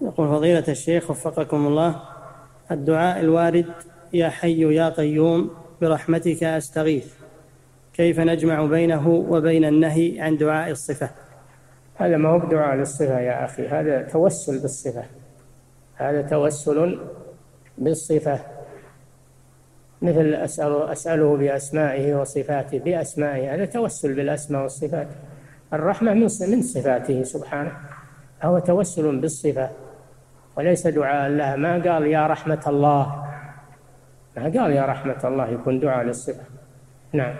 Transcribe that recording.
يقول فضيلة الشيخ وفقكم الله الدعاء الوارد يا حي يا قيوم برحمتك أستغيث. كيف نجمع بينه وبين النهي عن دعاء الصفة؟ هذا ما هو بدعاء للصفة يا أخي هذا توسل بالصفة. هذا توسل بالصفة. مثل أسأل أسأله بأسمائه وصفاته بأسمائه هذا توسل بالأسماء والصفات. الرحمة من صفاته سبحانه. هو توسل بالصفة وليس دعاء لها ما قال يا رحمة الله؟ ما قال يا رحمة الله يكون دعاء للصفة. نعم.